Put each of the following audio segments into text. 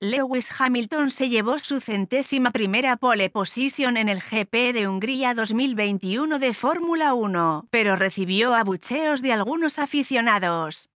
Lewis Hamilton se llevó su centésima primera pole position en el GP de Hungría 2021 de Fórmula 1, pero recibió abucheos de algunos aficionados.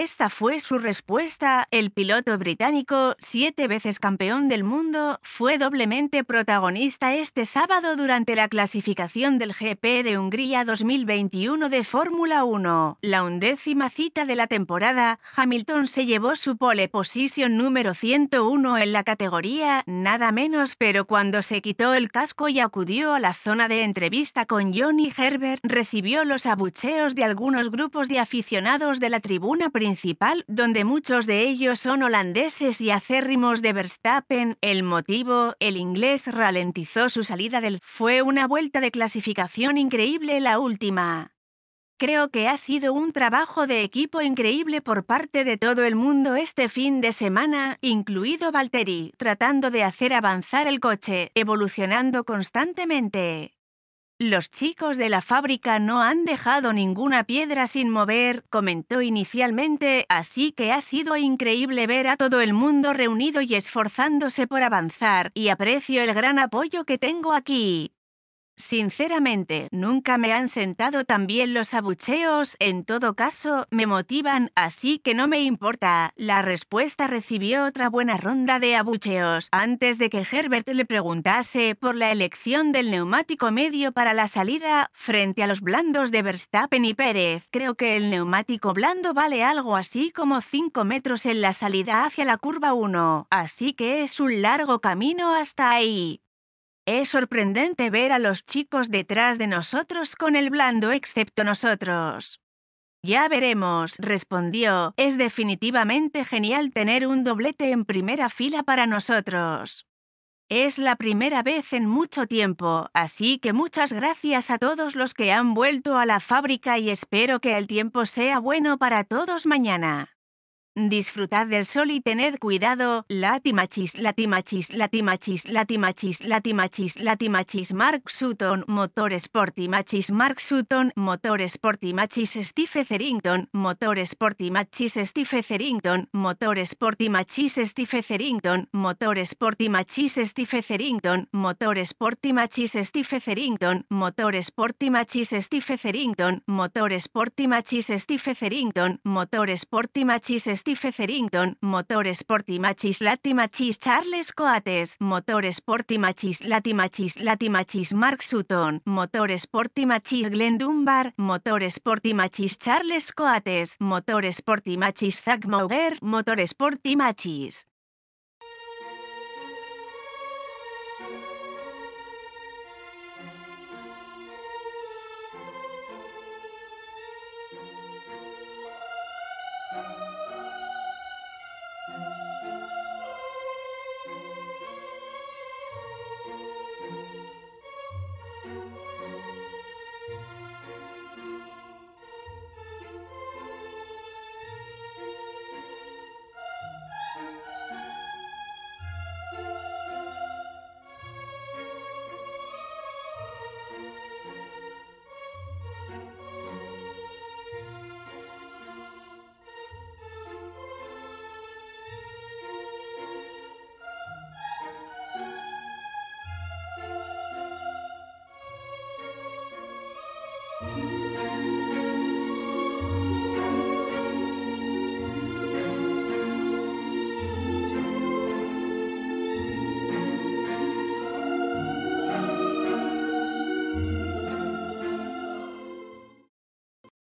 Esta fue su respuesta. El piloto británico, siete veces campeón del mundo, fue doblemente protagonista este sábado durante la clasificación del GP de Hungría 2021 de Fórmula 1. La undécima cita de la temporada, Hamilton se llevó su pole position número 101 en la categoría, nada menos, pero cuando se quitó el casco y acudió a la zona de entrevista con Johnny Herbert, recibió los abucheos de algunos grupos de aficionados de la tribuna principal, donde muchos de ellos son holandeses y acérrimos de Verstappen. El motivo, el inglés ralentizó su salida del... Fue una vuelta de clasificación increíble la última. Creo que ha sido un trabajo de equipo increíble por parte de todo el mundo este fin de semana, incluido Valtteri, tratando de hacer avanzar el coche, evolucionando constantemente. Los chicos de la fábrica no han dejado ninguna piedra sin mover, comentó inicialmente, así que ha sido increíble ver a todo el mundo reunido y esforzándose por avanzar, y aprecio el gran apoyo que tengo aquí. Sinceramente, nunca me han sentado tan bien los abucheos, en todo caso, me motivan, así que no me importa. La respuesta recibió otra buena ronda de abucheos, antes de que Herbert le preguntase por la elección del neumático medio para la salida, frente a los blandos de Verstappen y Pérez. Creo que el neumático blando vale algo así como 5 metros en la salida hacia la curva 1, así que es un largo camino hasta ahí. Es sorprendente ver a los chicos detrás de nosotros con el blando excepto nosotros. Ya veremos, respondió, es definitivamente genial tener un doblete en primera fila para nosotros. Es la primera vez en mucho tiempo, así que muchas gracias a todos los que han vuelto a la fábrica y espero que el tiempo sea bueno para todos mañana. Disfrutad del sol y tened cuidado. Latimachis, latimachis, latimachis, latimachis, latimachis, latimachis, Mark Sutton, Motor Sporty Machis, Mark Sutton, Motor Sporty Machis, Steve Therington, Motor Sporty Machis, Steve Therington, Motor Sporty Machis, Steve Therington, Motor Sporty Machis, Steve Therington, Motor Sporty Machis, Steve Therington, Motor Sporty Machis, Steve Therington, Motor Sporty Machis, Steve Motor Sporty Machis, Steve Steve Motores Portimachis Latimachis Charles Coates, Motores Portimachis Latimachis Latimachis Mark Sutton, Motores Portimachis Glenn Dunbar, Motores Portimachis Charles Coates, Motores Portimachis Zach Mauger, Motores Portimachis.